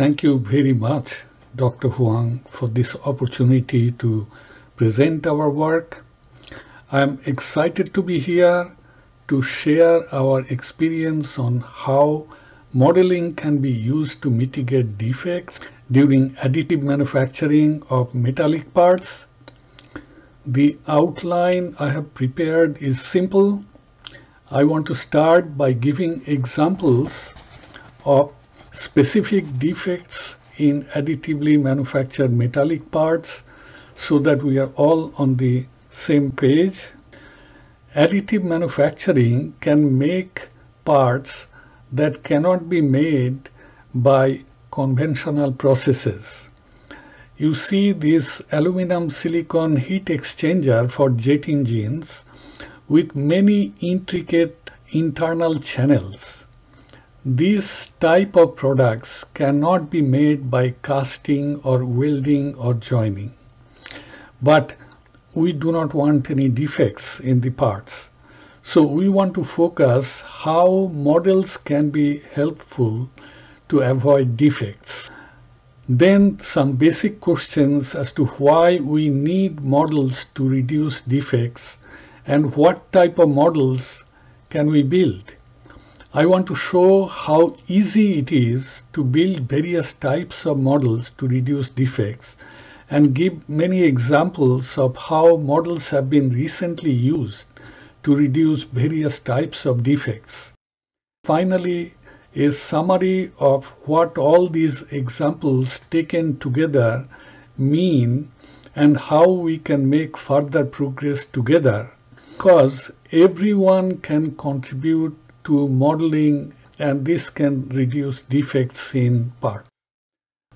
Thank you very much, Dr. Huang, for this opportunity to present our work. I'm excited to be here to share our experience on how modeling can be used to mitigate defects during additive manufacturing of metallic parts. The outline I have prepared is simple. I want to start by giving examples of specific defects in additively manufactured metallic parts so that we are all on the same page. Additive manufacturing can make parts that cannot be made by conventional processes. You see this aluminum silicon heat exchanger for jet engines with many intricate internal channels. These type of products cannot be made by casting or welding or joining. But we do not want any defects in the parts. So we want to focus how models can be helpful to avoid defects. Then some basic questions as to why we need models to reduce defects and what type of models can we build. I want to show how easy it is to build various types of models to reduce defects and give many examples of how models have been recently used to reduce various types of defects. Finally, a summary of what all these examples taken together mean and how we can make further progress together because everyone can contribute to modeling and this can reduce defects in parts.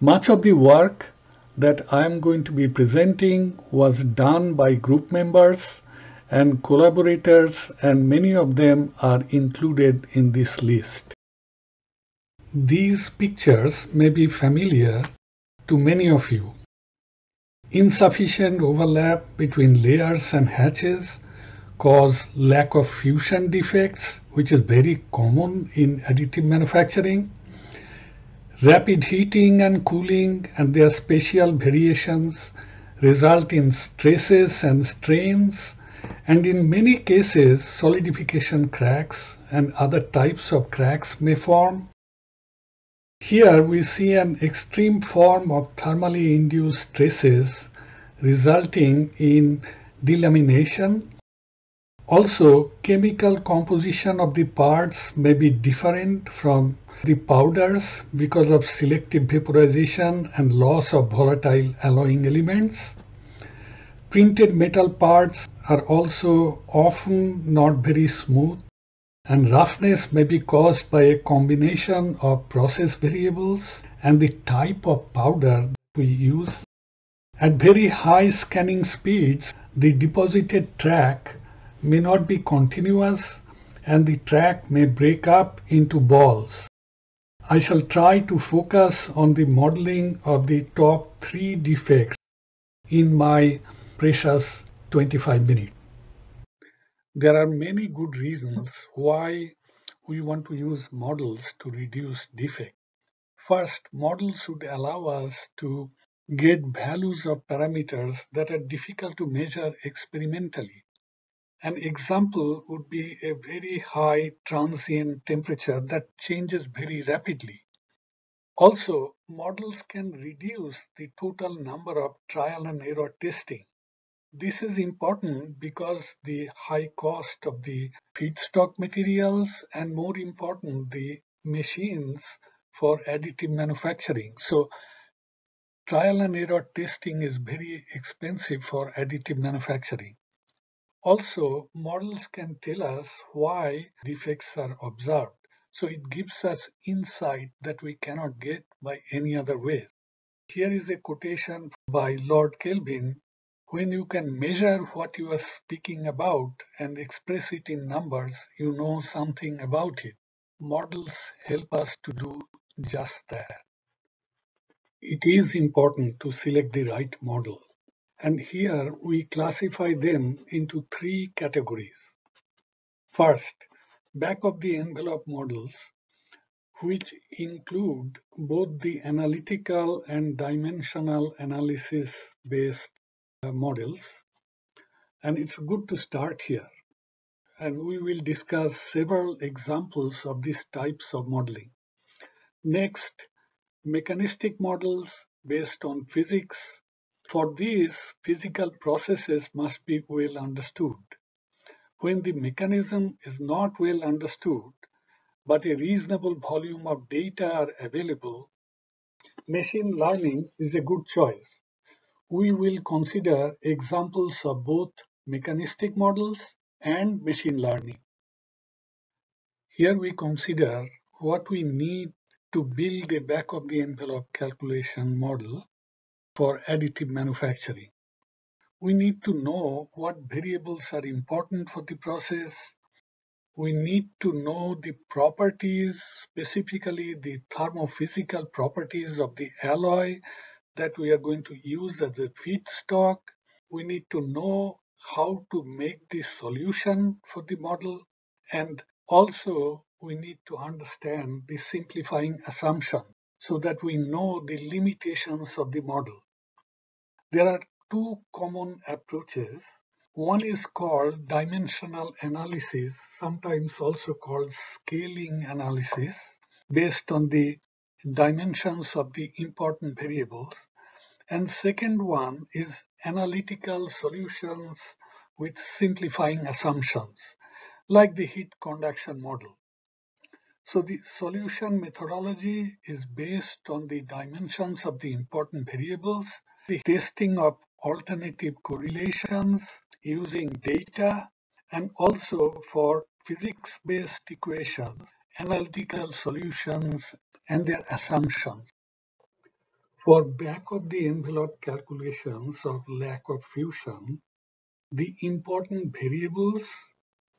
Much of the work that I am going to be presenting was done by group members and collaborators and many of them are included in this list. These pictures may be familiar to many of you. Insufficient overlap between layers and hatches cause lack of fusion defects, which is very common in additive manufacturing. Rapid heating and cooling and their spatial variations result in stresses and strains, and in many cases, solidification cracks and other types of cracks may form. Here we see an extreme form of thermally induced stresses resulting in delamination. Also, chemical composition of the parts may be different from the powders because of selective vaporization and loss of volatile alloying elements. Printed metal parts are also often not very smooth and roughness may be caused by a combination of process variables and the type of powder we use. At very high scanning speeds, the deposited track may not be continuous and the track may break up into balls. I shall try to focus on the modeling of the top three defects in my precious 25 minutes. There are many good reasons why we want to use models to reduce defects. First, models should allow us to get values of parameters that are difficult to measure experimentally. An example would be a very high transient temperature that changes very rapidly. Also, models can reduce the total number of trial and error testing. This is important because the high cost of the feedstock materials and more important, the machines for additive manufacturing. So trial and error testing is very expensive for additive manufacturing. Also, models can tell us why defects are observed. So it gives us insight that we cannot get by any other way. Here is a quotation by Lord Kelvin. When you can measure what you are speaking about and express it in numbers, you know something about it. Models help us to do just that. It is important to select the right model and here we classify them into three categories. First, back of the envelope models, which include both the analytical and dimensional analysis based uh, models. And it's good to start here. And we will discuss several examples of these types of modeling. Next, mechanistic models based on physics. For these, physical processes must be well understood. When the mechanism is not well understood, but a reasonable volume of data are available, machine learning is a good choice. We will consider examples of both mechanistic models and machine learning. Here we consider what we need to build a back of the envelope calculation model for additive manufacturing. We need to know what variables are important for the process, we need to know the properties, specifically the thermophysical properties of the alloy that we are going to use as a feedstock. We need to know how to make the solution for the model and also we need to understand the simplifying assumption so that we know the limitations of the model. There are two common approaches one is called dimensional analysis, sometimes also called scaling analysis, based on the dimensions of the important variables. And second one is analytical solutions with simplifying assumptions, like the heat conduction model. So the solution methodology is based on the dimensions of the important variables, the testing of alternative correlations, using data and also for physics-based equations, analytical solutions, and their assumptions. For back-of-the-envelope calculations of lack of fusion, the important variables,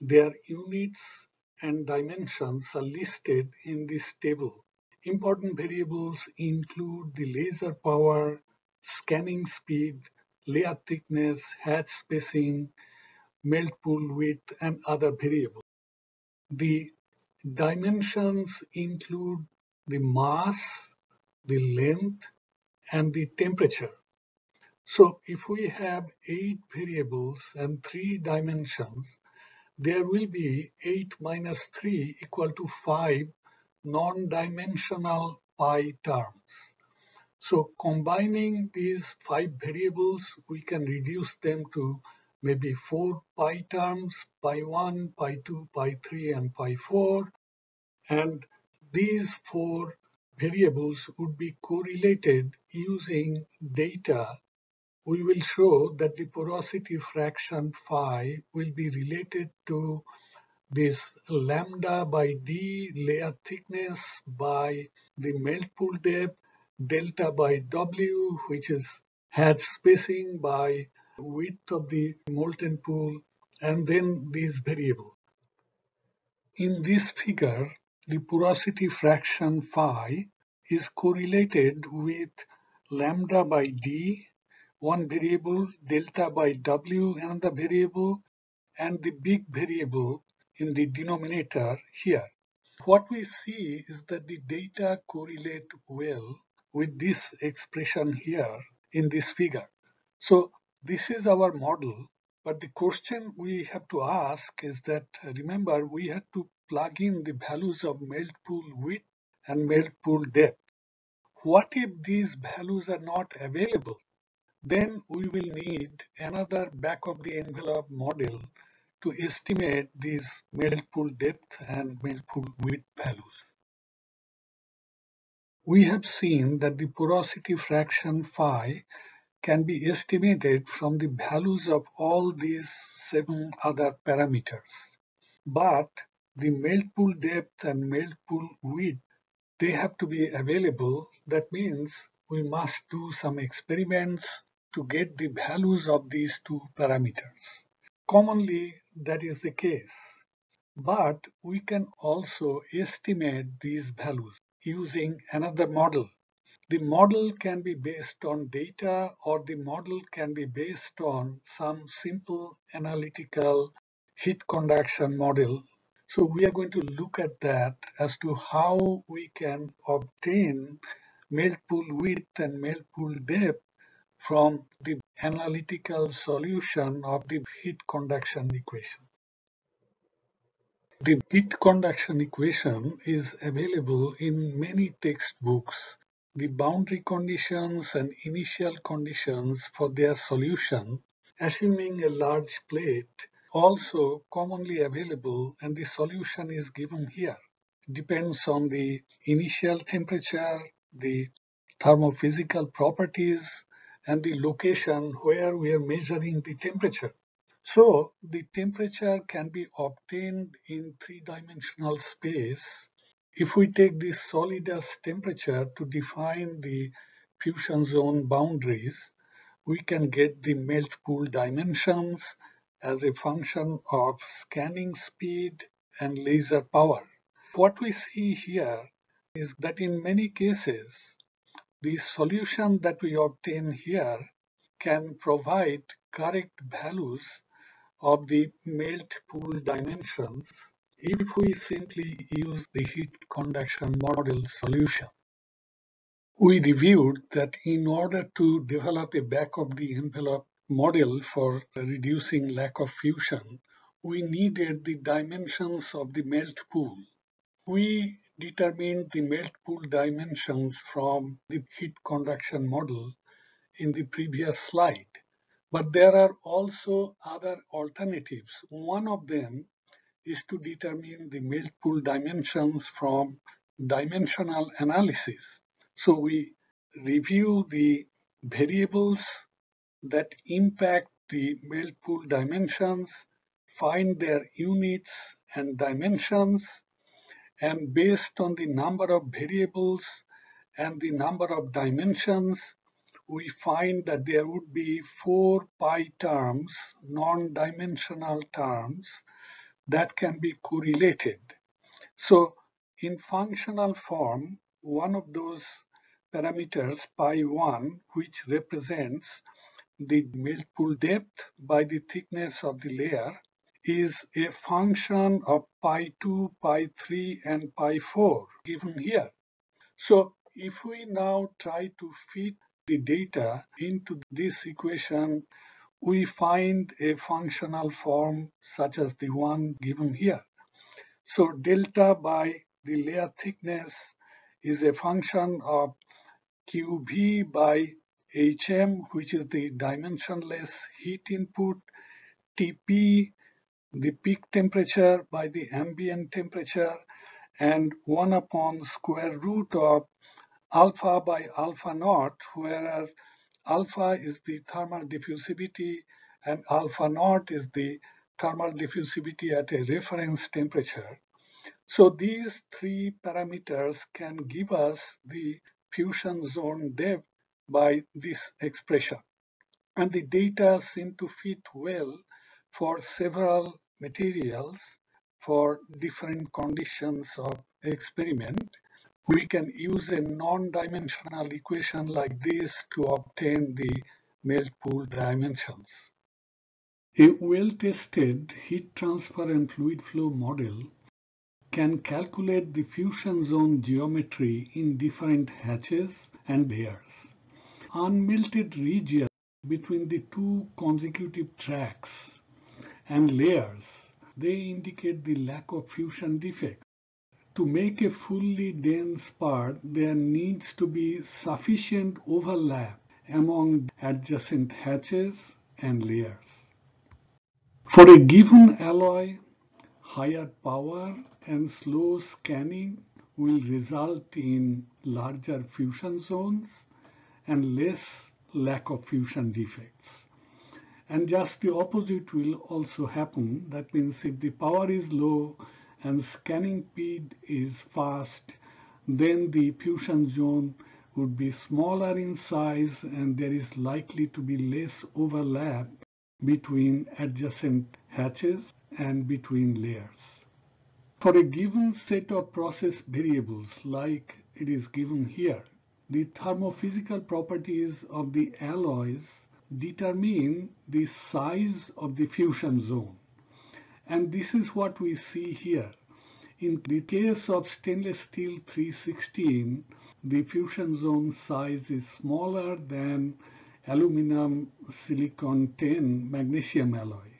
their units and dimensions are listed in this table. Important variables include the laser power, scanning speed, layer thickness, hatch spacing, melt pool width, and other variables. The dimensions include the mass, the length, and the temperature. So if we have eight variables and three dimensions, there will be 8 minus 3 equal to 5 non-dimensional pi terms. So combining these five variables, we can reduce them to maybe four pi terms, pi 1, pi 2, pi 3, and pi 4. And these four variables would be correlated using data. We will show that the porosity fraction phi will be related to this lambda by d layer thickness by the melt pool depth delta by W, which is hatch spacing by width of the molten pool, and then these variables. In this figure, the porosity fraction phi is correlated with lambda by d, one variable, delta by w, another variable, and the big variable in the denominator here. What we see is that the data correlate well with this expression here in this figure. So this is our model, but the question we have to ask is that, remember, we had to plug in the values of melt pool width and melt pool depth. What if these values are not available? Then we will need another back of the envelope model to estimate these melt pool depth and melt pool width values. We have seen that the porosity fraction phi can be estimated from the values of all these seven other parameters. But the melt pool depth and melt pool width, they have to be available. That means we must do some experiments to get the values of these two parameters. Commonly, that is the case. But we can also estimate these values using another model. The model can be based on data or the model can be based on some simple analytical heat conduction model So we are going to look at that as to how we can obtain melt pool width and melt pool depth from the analytical solution of the heat conduction equation. The heat conduction equation is available in many textbooks. The boundary conditions and initial conditions for their solution, assuming a large plate, also commonly available and the solution is given here. Depends on the initial temperature, the thermophysical properties, and the location where we are measuring the temperature. So the temperature can be obtained in three-dimensional space. If we take the solidus temperature to define the fusion zone boundaries, we can get the melt pool dimensions as a function of scanning speed and laser power. What we see here is that in many cases, the solution that we obtain here can provide correct values of the melt pool dimensions if we simply use the heat conduction model solution. We reviewed that in order to develop a back of the envelope model for reducing lack of fusion, we needed the dimensions of the melt pool. We determined the melt pool dimensions from the heat conduction model in the previous slide. But there are also other alternatives. One of them is to determine the melt pool dimensions from dimensional analysis. So we review the variables that impact the melt pool dimensions, find their units and dimensions, and based on the number of variables and the number of dimensions, we find that there would be four pi terms, non-dimensional terms, that can be correlated. So in functional form, one of those parameters, pi 1, which represents the melt pool depth by the thickness of the layer, is a function of pi 2, pi 3, and pi 4 given here. So if we now try to fit the data into this equation, we find a functional form such as the one given here. So delta by the layer thickness is a function of QV by HM, which is the dimensionless heat input, TP, the peak temperature by the ambient temperature, and 1 upon square root of alpha by alpha naught, where alpha is the thermal diffusivity and alpha naught is the thermal diffusivity at a reference temperature. So these three parameters can give us the fusion zone depth by this expression. And the data seem to fit well for several materials for different conditions of experiment we can use a non-dimensional equation like this to obtain the melt pool dimensions. A well-tested heat transfer and fluid flow model can calculate the fusion zone geometry in different hatches and layers. Unmelted regions between the two consecutive tracks and layers, they indicate the lack of fusion defect. To make a fully dense part, there needs to be sufficient overlap among adjacent hatches and layers. For a given alloy, higher power and slow scanning will result in larger fusion zones and less lack of fusion defects. And just the opposite will also happen. That means if the power is low, and scanning speed is fast, then the fusion zone would be smaller in size and there is likely to be less overlap between adjacent hatches and between layers. For a given set of process variables like it is given here, the thermophysical properties of the alloys determine the size of the fusion zone And this is what we see here. In the case of stainless steel 316, the fusion zone size is smaller than aluminum silicon 10 magnesium alloy.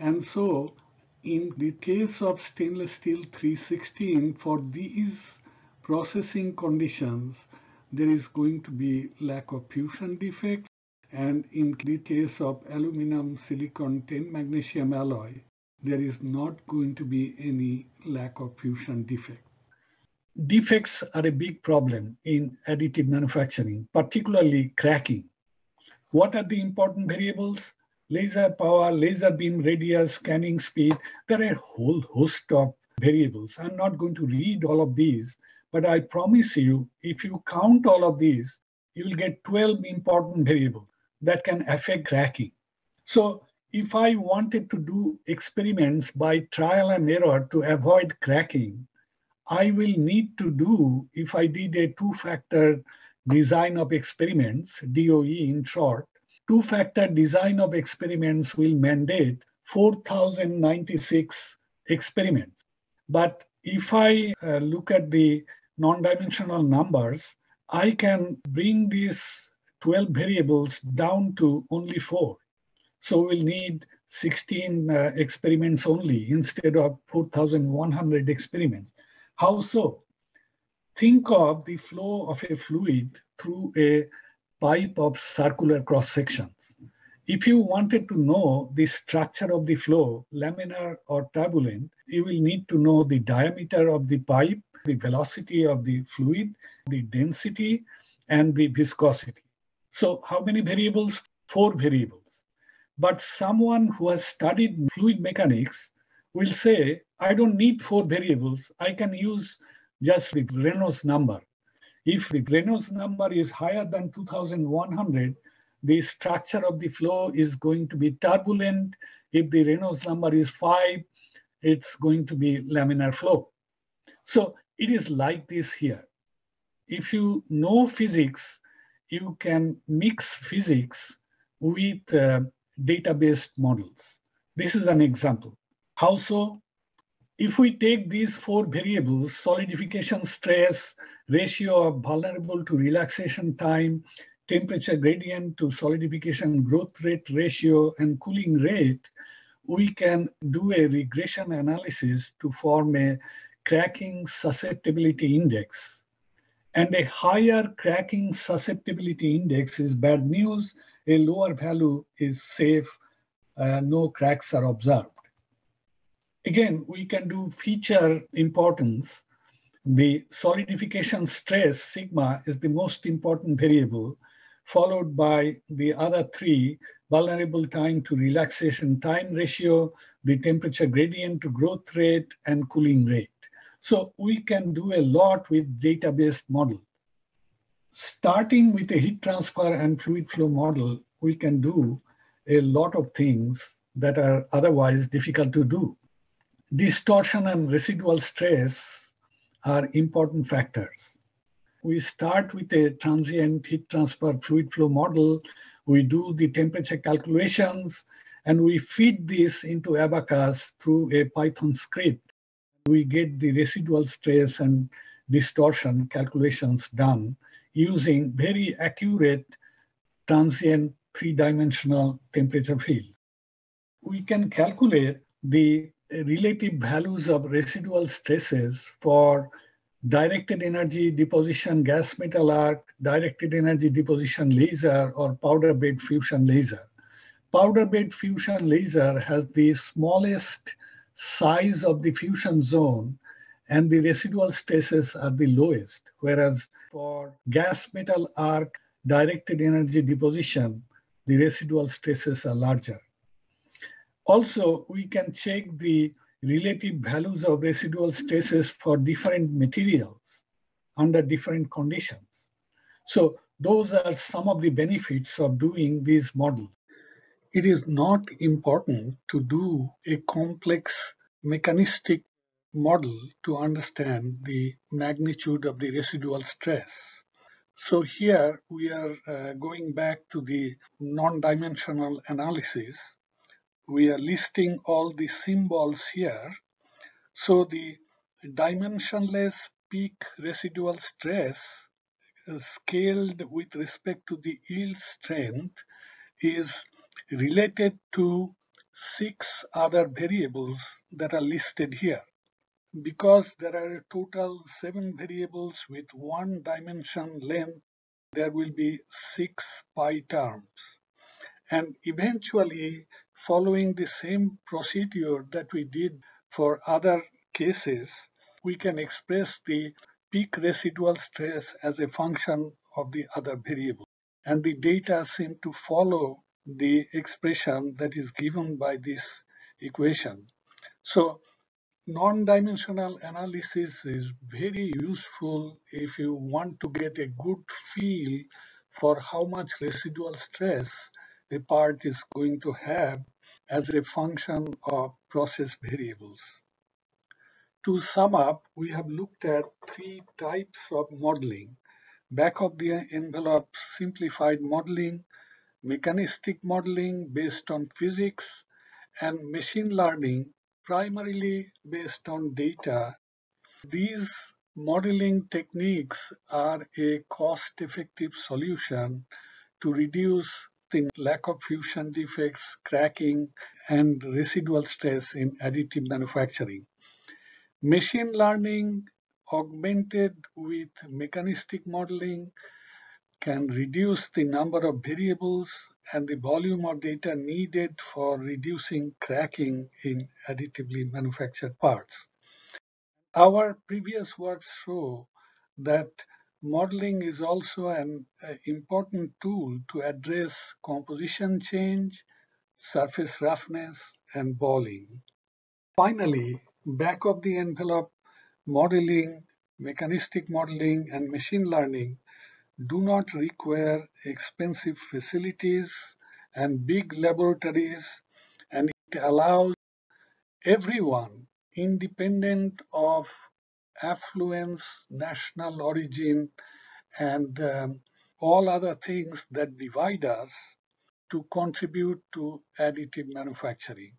And so in the case of stainless steel 316, for these processing conditions, there is going to be lack of fusion defects. And in the case of aluminum silicon 10 magnesium alloy, there is not going to be any lack of fusion defect. Defects are a big problem in additive manufacturing, particularly cracking. What are the important variables? laser power, laser beam radius, scanning speed. There are a whole host of variables. I'm not going to read all of these, but I promise you, if you count all of these, you will get 12 important variables that can affect cracking. So if I wanted to do experiments by trial and error to avoid cracking, I will need to do, if I did a two-factor design of experiments, DOE in short, two-factor design of experiments will mandate 4,096 experiments. But if I uh, look at the non-dimensional numbers, I can bring these 12 variables down to only four. So we'll need 16 uh, experiments only instead of 4,100 experiments. How so? Think of the flow of a fluid through a pipe of circular cross sections. If you wanted to know the structure of the flow, laminar or turbulent, you will need to know the diameter of the pipe, the velocity of the fluid, the density, and the viscosity. So how many variables? Four variables. But someone who has studied fluid mechanics will say, I don't need four variables. I can use just the Reynolds number. If the Reynolds number is higher than 2100, the structure of the flow is going to be turbulent. If the Reynolds number is 5, it's going to be laminar flow. So it is like this here. If you know physics, you can mix physics with uh, data-based models. This is an example. How so? If we take these four variables, solidification stress, ratio of vulnerable to relaxation time, temperature gradient to solidification growth rate ratio, and cooling rate, we can do a regression analysis to form a cracking susceptibility index. And a higher cracking susceptibility index is bad news. A lower value is safe. Uh, no cracks are observed. Again, we can do feature importance. The solidification stress, sigma, is the most important variable, followed by the other three, vulnerable time to relaxation time ratio, the temperature gradient to growth rate, and cooling rate. So we can do a lot with data-based model. Starting with a heat transfer and fluid flow model, we can do a lot of things that are otherwise difficult to do. Distortion and residual stress are important factors. We start with a transient heat transfer fluid flow model. We do the temperature calculations and we feed this into Abaqus through a Python script. We get the residual stress and distortion calculations done using very accurate transient three-dimensional temperature fields. We can calculate the relative values of residual stresses for directed energy deposition gas metal arc, directed energy deposition laser, or powder bed fusion laser. Powder bed fusion laser has the smallest size of the fusion zone and the residual stresses are the lowest, whereas for gas metal arc directed energy deposition, the residual stresses are larger. Also, we can check the relative values of residual stresses for different materials under different conditions. So those are some of the benefits of doing these models. It is not important to do a complex mechanistic model to understand the magnitude of the residual stress. So here we are uh, going back to the non-dimensional analysis we are listing all the symbols here. So the dimensionless peak residual stress uh, scaled with respect to the yield strength is related to six other variables that are listed here. Because there are a total seven variables with one dimension length, there will be six pi terms. And eventually, following the same procedure that we did for other cases, we can express the peak residual stress as a function of the other variable. And the data seem to follow the expression that is given by this equation. So non-dimensional analysis is very useful if you want to get a good feel for how much residual stress a part is going to have as a function of process variables. To sum up, we have looked at three types of modeling. Back of the envelope simplified modeling, mechanistic modeling based on physics, and machine learning primarily based on data. These modeling techniques are a cost-effective solution to reduce the lack of fusion defects, cracking, and residual stress in additive manufacturing. Machine learning augmented with mechanistic modeling can reduce the number of variables and the volume of data needed for reducing cracking in additively manufactured parts. Our previous works show that modeling is also an uh, important tool to address composition change, surface roughness, and balling. Finally, back of the envelope modeling, mechanistic modeling, and machine learning do not require expensive facilities and big laboratories, and it allows everyone, independent of affluence, national origin, and um, all other things that divide us, to contribute to additive manufacturing.